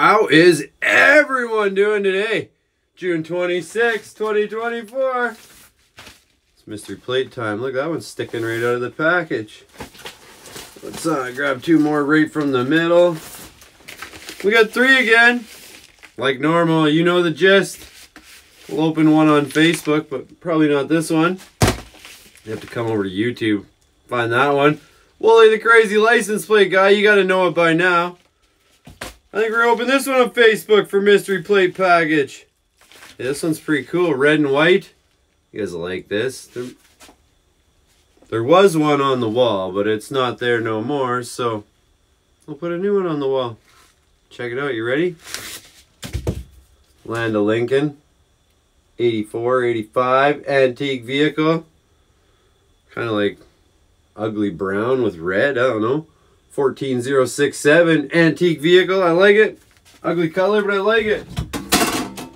How is everyone doing today? June 26, 2024. It's mystery plate time. Look, that one's sticking right out of the package. Let's uh, grab two more right from the middle. We got three again. Like normal, you know the gist. We'll open one on Facebook, but probably not this one. You have to come over to YouTube, find that one. Wooly the Crazy License Plate Guy, you gotta know it by now. I think we're gonna open this one on Facebook for Mystery Plate Package. Yeah, this one's pretty cool, red and white. You guys like this. There, there was one on the wall, but it's not there no more, so we'll put a new one on the wall. Check it out, you ready? Land of Lincoln. 84, 85, antique vehicle. Kind of like ugly brown with red, I don't know. 14067 antique vehicle. I like it. Ugly color, but I like it.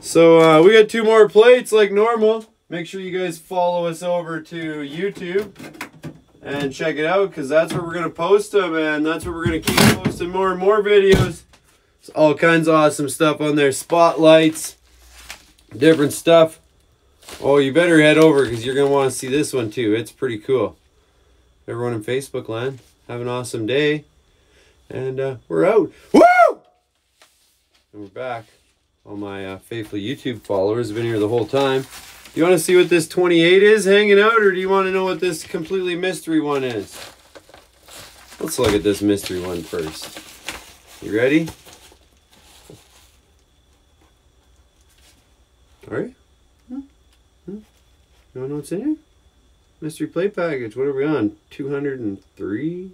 So uh, we got two more plates like normal. Make sure you guys follow us over to YouTube and check it out because that's where we're going to post them and that's where we're going to keep posting more and more videos. It's all kinds of awesome stuff on there. Spotlights, different stuff. Oh, you better head over because you're going to want to see this one too. It's pretty cool. Everyone in Facebook land, have an awesome day. And uh, we're out. Woo! And we're back. All my uh, faithful YouTube followers have been here the whole time. Do you want to see what this 28 is hanging out, or do you want to know what this completely mystery one is? Let's look at this mystery one first. You ready? All right. Hmm? Hmm? You want to know what's in here? Mystery play package. What are we on? 203?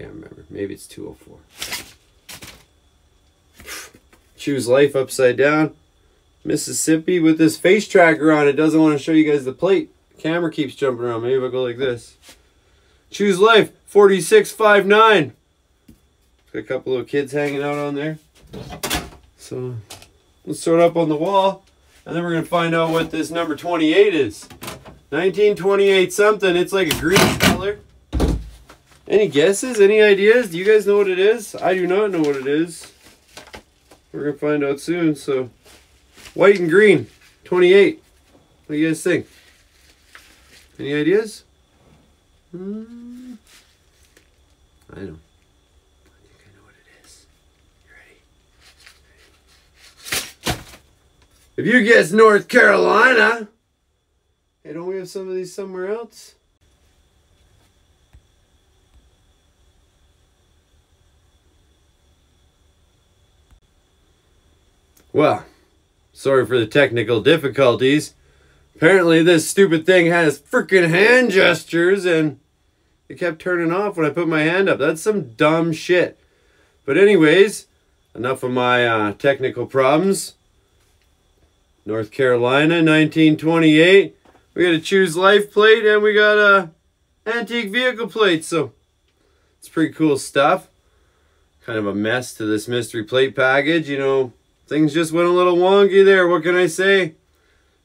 Can't remember. Maybe it's 204. Choose life upside down. Mississippi with this face tracker on. It doesn't want to show you guys the plate. Camera keeps jumping around. Maybe I'll go like this. Choose life 4659. Got a couple of kids hanging out on there. So let's it up on the wall. And then we're going to find out what this number 28 is. 1928 something. It's like a green color. Any guesses? Any ideas? Do you guys know what it is? I do not know what it is. We're going to find out soon. So, white and green. 28. What do you guys think? Any ideas? Hmm. I don't. I think I know what it is. You ready? If you guess North Carolina, hey, don't we have some of these somewhere else? Well, sorry for the technical difficulties. Apparently this stupid thing has freaking hand gestures and it kept turning off when I put my hand up. That's some dumb shit. But anyways, enough of my uh, technical problems. North Carolina, 1928. We got a choose life plate and we got a antique vehicle plate. So it's pretty cool stuff. Kind of a mess to this mystery plate package. You know, things just went a little wonky there. What can I say?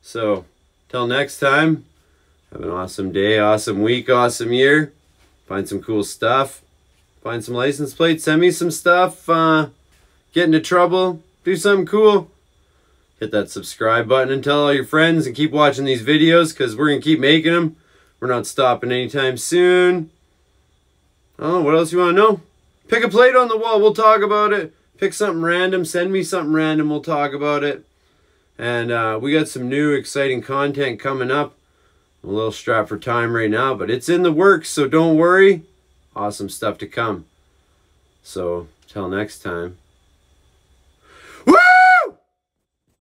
So, till next time, have an awesome day, awesome week, awesome year. Find some cool stuff. Find some license plates. Send me some stuff. Uh, get into trouble. Do something cool. Hit that subscribe button and tell all your friends and keep watching these videos because we're going to keep making them. We're not stopping anytime soon. Oh, what else you want to know? Pick a plate on the wall. We'll talk about it. Pick something random. Send me something random. We'll talk about it. And uh, we got some new exciting content coming up. I'm a little strapped for time right now, but it's in the works, so don't worry. Awesome stuff to come. So, till next time.